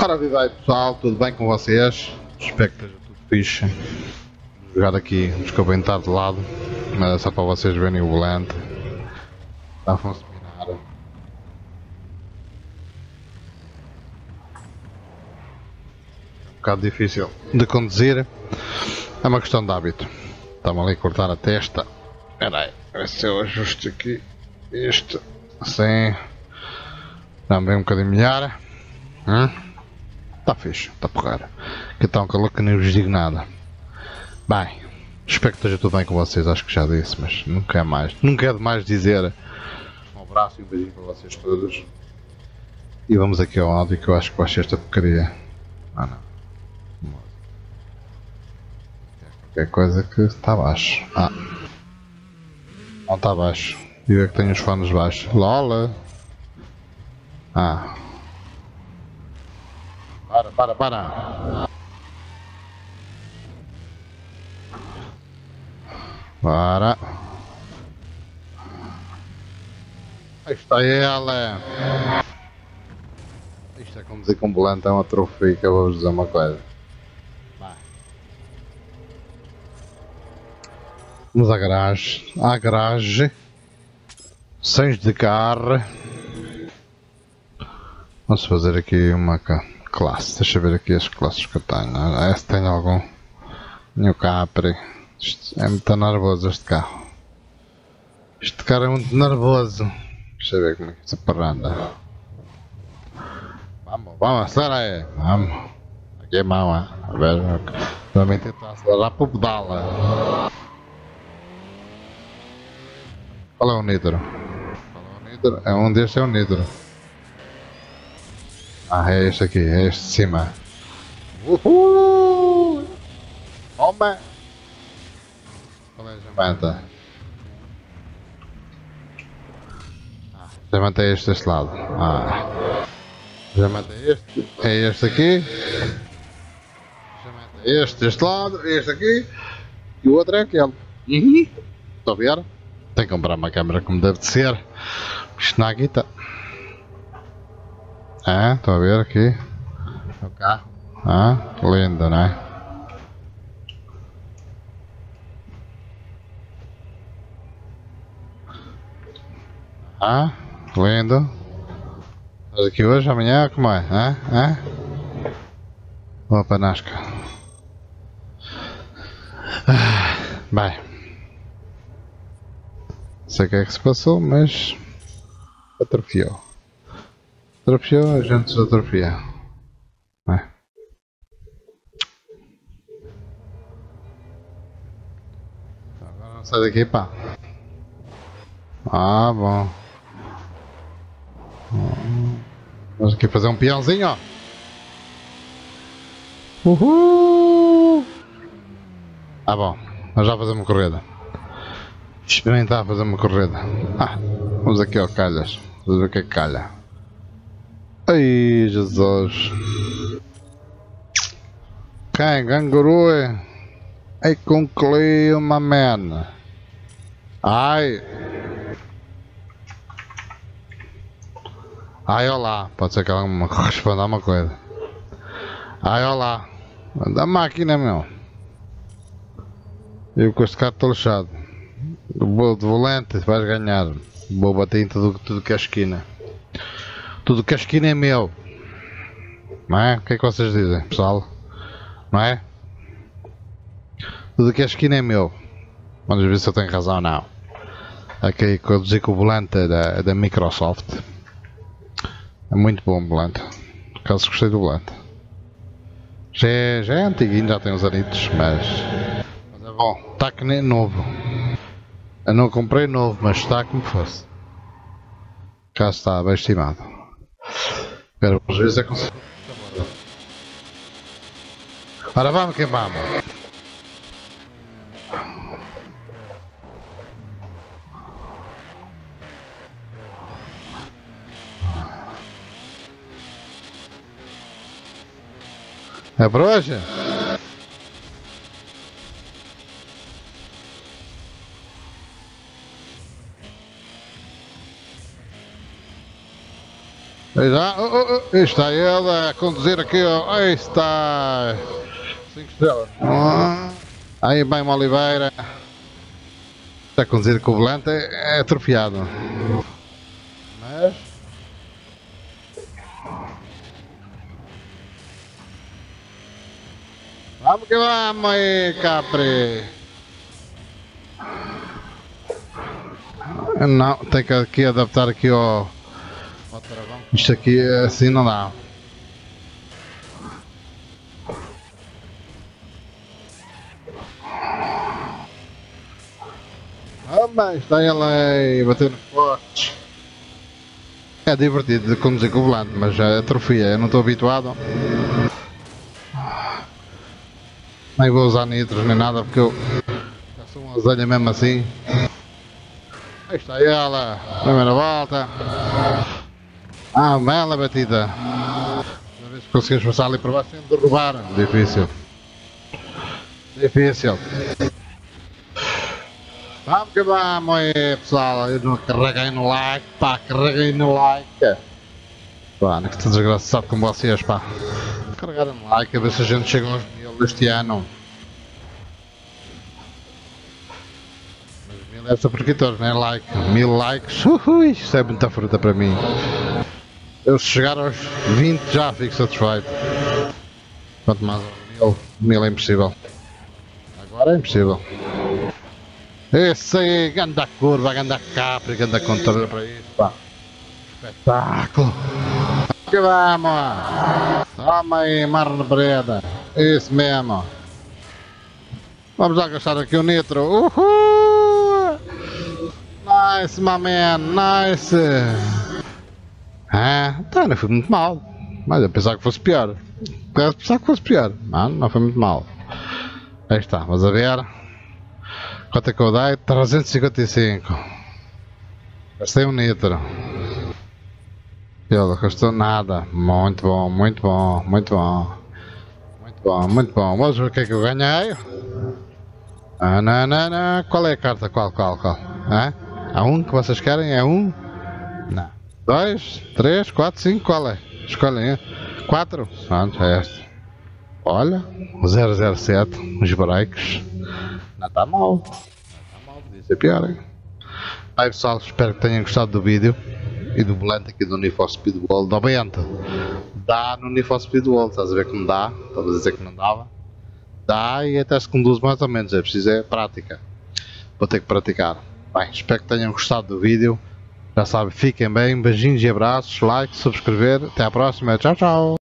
Ora, viva aí pessoal, tudo bem com vocês? Espero que esteja tudo fixe. Vou jogar aqui, desculpem estar de lado, mas é só para vocês verem o volante. Está a funcionar. Um bocado difícil de conduzir. É uma questão de hábito. Está-me ali a cortar a testa. Espera aí, ver se eu ajusto aqui isto. Assim. Bem um bocadinho melhor. Hum? Está fixe, está porreiro. Que está um calor que nem vos digo nada. Bem, espero que esteja tudo bem com vocês, acho que já disse, mas nunca é mais. Nunca é demais dizer um abraço e um beijinho para vocês todos. E vamos aqui ao áudio que eu acho que vai ser esta porcaria. Ah não. Qualquer coisa que está abaixo. Ah. Não está abaixo. E eu é que tenho os fones baixos. LOL! Ah. Para, para, para! Aí está ela! Isto é como dizer que um volante é uma eu vou-vos dizer uma coisa. Vamos à garagem. À garagem. Sens de carro. Vamos fazer aqui uma ca- classe. Deixa eu ver aqui as classes que eu tenho. Ah, Esse tem algum. New Capri. Isto é muito nervoso este carro. Este carro é muito nervoso. Deixa eu ver como é que se paranda. Vamos, vamos, acelera aí. Vamos. Aqui é mau, hein? A ver. Também tentar acelerar para o pedala. Qual é o nitro? Qual é o nitro? É um destes é o nitro. Ah, é este aqui, é este de cima. Uhul! Toma! Qual é a jamanta? Ah, jamanta é este deste lado. Ah. Jamanta é este, é este aqui. Jamanta é este deste lado, este aqui. E o outro é aquele. Uhum. Estão a ver? Tenho que comprar uma câmera como deve de ser. Isto na guita. Estão a ver aqui? O carro. Ah, lindo, não é? Ah, lindo. Estás aqui hoje, amanhã, como é? Ah, ah? Vou para Nasca. Bem. Sei o que é que se passou, mas atrofiou. Atrofiou, a gente se atrofia. Não é? Agora sai daqui, pá. Ah, bom. Vamos aqui fazer um peãozinho, ó. Uhul! Ah, bom. Nós já fazemos uma corrida. Experimentar fazer uma corrida. Ah, vamos aqui ao calhas. Vamos ver o que é que calha. Ai, Jesus. Quem? Ganguru? Ai, com clima, man. Ai. Ai, olá. Pode ser que ela me responda uma coisa. Ai, olá. Da máquina, meu. Eu com este carro estou lixado. Do bolo de volante vais ganhar. Vou bater em tudo, tudo que é esquina. Tudo que é esquina é meu. Não é? O que é que vocês dizem, pessoal? Não é? Tudo que é esquina é meu. Vamos ver se eu tenho razão ou não. Aqui dizer que o volante da, da Microsoft. É muito bom o volante. Por acaso gostei do volante. Já é, já é antiguinho, já tem uns anitos, mas. Mas é bom. Está que nem novo. Eu não comprei novo, mas está como fosse. Cá está, bem estimado. Espera, às vezes é com. Ora vamos que vamos. É para Aí já, oh, oh, oh, está ele a conduzir aqui, ó. aí está. 5 estrelas. Ah, aí bem uma Oliveira. Está a conduzir com o volante, é, é atrofiado. Mas. Vamos que vamos aí, Capri. Não, tem que aqui adaptar aqui ao, Isto aqui assim não dá. Ah, bem, está ele aí batendo fortes. É divertido de conduzir com o volante, mas é atrofia, eu não estou habituado. Nem vou usar nitros nem nada porque eu já sou uma azelha mesmo assim. Aí está ela, primeira volta. Ah, bela batida. Uma vez que conseguimos passar ali por baixo sem derrubar. Difícil. Difícil. Vamos que vamos aí pessoal, eu não carreguei no like, pá, carreguei no like. Pá, não que estou desgraçado com vocês, pá. Carregaram no like a ver se a gente chega aos mil este ano. Mas mil é subscritores, não é like. Mil likes, ui, isso é muita fruta para mim. Eu chegar aos 20 já fico satisfeito. Quanto mais mil, mil é impossível. Agora é impossível. Esse aí, ganda curva, ganda capri, ganda controle para isso, pá. Espetáculo. Que vamos. Toma aí, marne breda. Isso mesmo. Vamos lá gastar aqui o nitro. Uhul. Nice, my man, nice. Ah, tá, não foi muito mal. Mas eu pensava que fosse pior. Eu pensava que fosse pior. Não, não foi muito mal. Aí está, vamos a ver. Quanto é que eu dei? 355. Gastei um nitro. Ele gastou nada. Muito bom, muito bom, muito bom. Muito bom, muito bom. Vamos ver o que é que eu ganhei. Ah, não, não, não. Qual é a carta? Qual, qual, qual? Ah? Há um que vocês querem? É um? Não. Dois, três, quatro, cinco. Qual é? Escolhem. Quatro? Pronto, é este. Olha, 007, os breaks. Não está mal. Não está mal, podia ser pior, hein? Bem pessoal, espero que tenham gostado do vídeo e do volante aqui do Unifor Speedwall Benta. Dá no Unifor Speedwall, estás a ver como dá? Estava a dizer que não dava. Dá e até se conduz mais ou menos, é preciso é prática. Vou ter que praticar. Bem, espero que tenham gostado do vídeo. Já sabem, fiquem bem, beijinhos e abraços, like, subscrever. Até à próxima, tchau tchau!